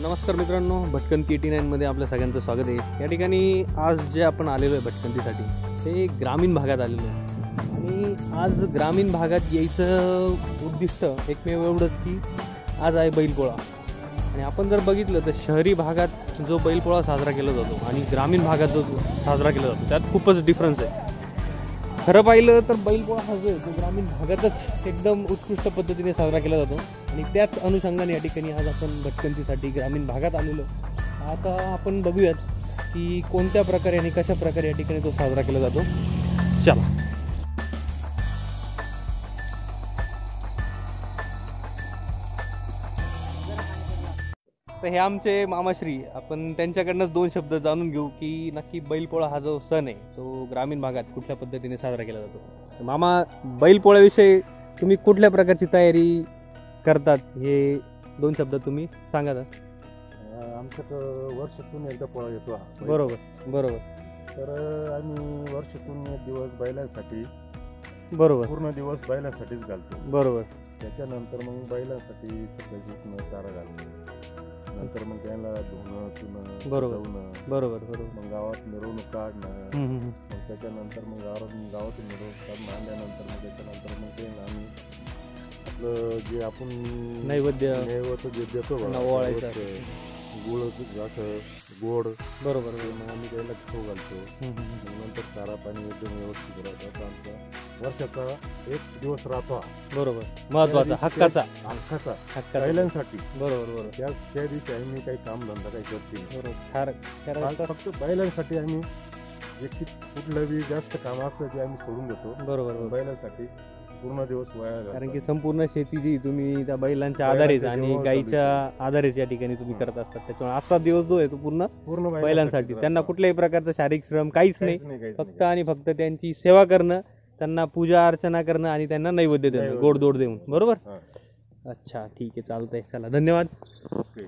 नमस्कार मित्रांनो भटकंती एटी नाईनमध्ये आपल्या सगळ्यांचं स्वागत आहे. या ठिकाणी आज जे आपण आलेलो आहे भटकंतीसाठी ते ग्रामीण भागात आलेलो आहे. आणि आज ग्रामीण भागात यायचं उद्दिष्ट एकमेव एवढंच की आज आहे बैलपोळा. आणि आपण जर बघितलं तर शहरी भागात जो बैलपोळा साजरा केला जातो आणि ग्रामीण भागात जो साजरा केला जातो त्यात खूपच डिफरन्स आहे. खरं पाहिलं तर बैलपोळा हा जो आहे तो ग्रामीण भागातच एकदम उत्कृष्ट पद्धतीने साजरा केला जातो. आणि त्याच अनुषंगाने या ठिकाणी आज आपण भटकंतीसाठी ग्रामीण भागात आलेलो. आता आपण बघूयात की कोणत्या प्रकारे आणि कशा प्रकारे या ठिकाणी तो साजरा केला जातो. चला. तर हे आमचे मामाश्री आपण त्यांच्याकडनंच दोन शब्द जाणून घेऊ की नक्की बैलपोळा हा जो सण आहे तो ग्रामीण भागात कुठल्या पद्धतीने साजरा केला जातो? तर मामा बैलपोळ्याविषयी तुम्ही कुठल्या प्रकारची तयारी करतात हे दोन शब्द तुम्ही सांगा अं, आमच्याकडं वर्षातून एकदा पोळा येतो हा बैल. बरोबर बरोबर तर आम्ही वर्षातून एक दिवस बैलांसाठी बरोबर पूर्ण दिवस बैलांसाठीच घालतो बरोबर त्याच्यानंतर मग बैलांसाठी सगळं उठणं चारा घालणं नंतर मग त्यांना धुणं चुणं बरोबर. सजवणं बरोबर बरोबर मग गावात मिरवणूक काढणं हम्म, हम्म, हम्म. मग त्याच्यानंतर मग गावात गावातून मिरवणूक काढणं आणल्यानंतर मग त्याच्यानंतर मग ते आम्ही आपलं जे आपण नैवेद्य नैवेद्य जे देतो बघा, ओवाळायचं. गुळ असं गोड बरोबर ते मग आम्ही त्याला खाऊ घालतो. हम्म, हम्म, हम्म. मग नंतर चारा पाणी एकदम व्यवस्थित राहतं. असं आमचा वर्षाचा एक दिवस राहतो हा. बरोबर. महत्त्वाचा त्या दिवशी हक्काचा. हक्काचा. हक्काचा. बैलांसाठी. बरोबर बरोबर. त्या त्या दिवशी आम्ही काही काम धंदा काही करते नाही. बरोबर. फार आज फक्त बैलांसाठी आम्ही जे की कुठलं बी जास्त काम असलं ते आम्ही सोडून देतो. बरोबर बरोबर. बैलांसाठी. पूर्ण दिवस वाया कारण. की संपूर्ण शेती जी तुम्ही त्या बैलांच्या आधारेच बैलांच्या आणि जीवावर गाईच्या आधारेच या ठिकाणी तुम्ही करत असतात त्याच्यामुळे आजचा दिवस जो आहे तो पूर्ण पूर्ण बैलांसाठी त्यांना. कुठल्याही प्रकारचं शारीरिक श्रम काहीच नाही काहीच नाही काहीच फक्त नाही. आणि फक्त त्यांची सेवा करणं त्यांना पूजा अर्चना करणं आणि त्यांना नैवेद्य देणं नैवेद्य. गोडदोड देऊन बरोबर हा. अच्छा ठीक आहे चालतंय चला धन्यवाद ओके.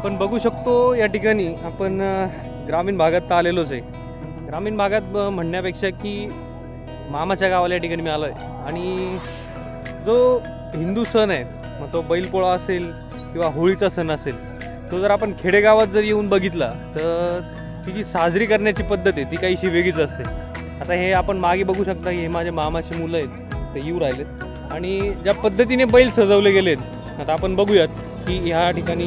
आपण बघू शकतो या ठिकाणी आपण ग्रामीण भागात तर आलेलोच आहे. ग्रामीण भागात म्हणण्यापेक्षा की मामाच्या गावाला या ठिकाणी मी आलो आहे आणि जो हिंदू सण आहे मग तो बैलपोळा असेल किंवा होळीचा सण असेल तो जर आपण खेडेगावात जर येऊन बघितला तर ती जी साजरी करण्याची पद्धत आहे ती काहीशी वेगळीच असते. आता हे आपण मागे बघू शकता की हे माझे मामाचे मुलं आहेत ते येऊ राहिलेत. आणि ज्या पद्धतीने बैल सजवले गेलेत आता आपण बघूयात. की ह्या ठिकाणी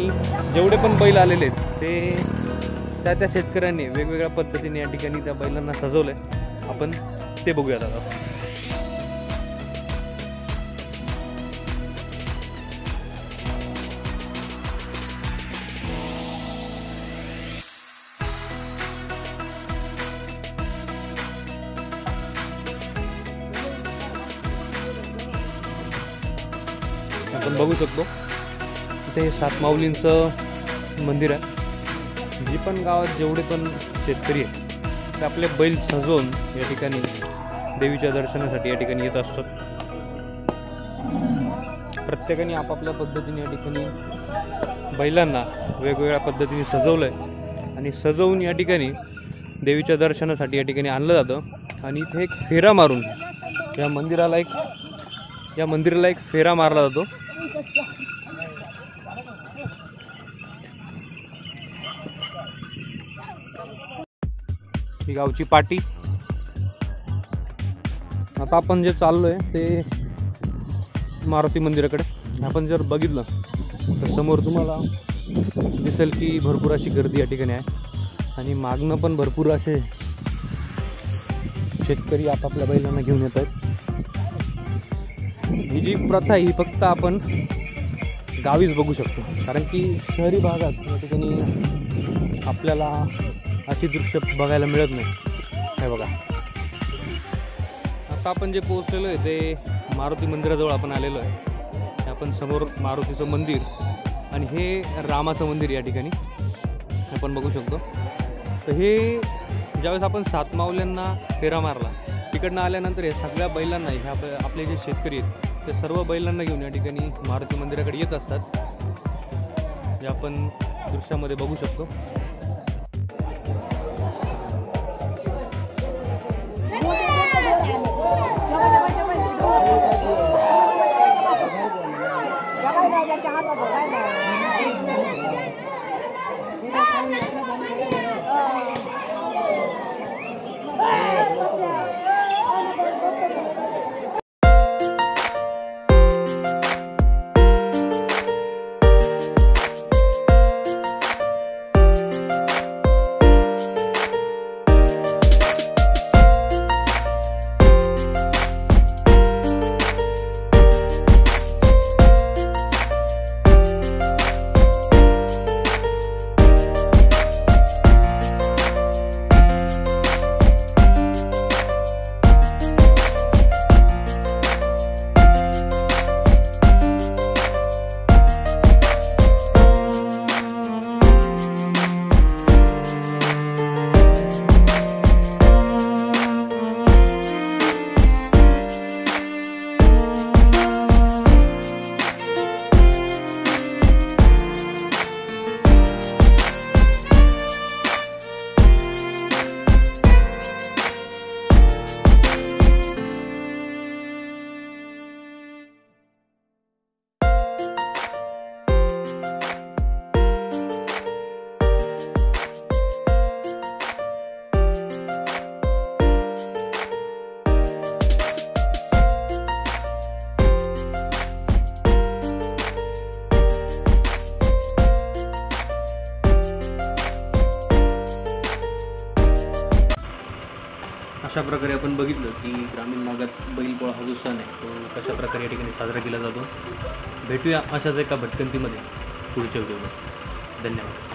जेवढे पण बैल आलेले आहेत ते त्या त्या शेतकऱ्यांनी वेगवेगळ्या पद्धतीने या ठिकाणी त्या बैलांना सजवलंय. आपण ते बघूयात आता. आपण बघू शकतो. इथे हे सात माऊलींचं मंदिर आहे. जी पण गावात जेवढे पण शेतकरी आहेत ते आपले बैल सजवून या ठिकाणी देवीच्या दर्शनासाठी या ठिकाणी येत असतात. प्रत्येकाने आपापल्या पद्धतीने या ठिकाणी बैलांना वेगवेगळ्या पद्धतीने सजवलं आहे आणि सजवून या ठिकाणी देवीच्या दर्शनासाठी या ठिकाणी आणलं जातं. आणि इथे एक फेरा मारून या मंदिराला एक या मंदिराला एक फेरा मारला जातो. ही गावची पाटी. आता आपण जे चाललोय ते मारुती मंदिराकडे. आपण जर बघितलं तर समोर तुम्हाला दिसेल की भरपूर अशी गर्दी या ठिकाणी आहे. आणि मागणं पण भरपूर असे शेतकरी आपापल्या बैलांना घेऊन येत आहेत. ही जी प्रथा ही फक्त आपण गावीच बघू शकतो. कारण की शहरी भागात या ठिकाणी आपल्याला अशी दृश्य बघायला मिळत नाही. हे बघा. आता आपण जे पोहोचलेलो आहे ते मारुती मंदिराजवळ आपण आलेलो आहे. आपण समोर मारुतीचं मंदिर आणि हे रामाचं मंदिर या ठिकाणी आपण बघू शकतो. तर हे ज्यावेळेस आपण सातमावल्यांना फेरा मारला तिकडनं आल्यानंतर हे सगळ्या बैलांना हे आप आपले जे शेतकरी आहेत ते सर्व बैलांना घेऊन या ठिकाणी मारुती मंदिराकडे येत असतात. हे आपण दृश्यामध्ये बघू शकतो. cái đầu अशा प्रकारे आपण बघितलं की ग्रामीण भागात बैलपोळा हा जो सण आहे तो कशा प्रकारे या ठिकाणी साजरा केला जातो? भेटूया अशाच एका भटकंतीमध्ये पुढच्या व्हिडिओमध्ये. धन्यवाद.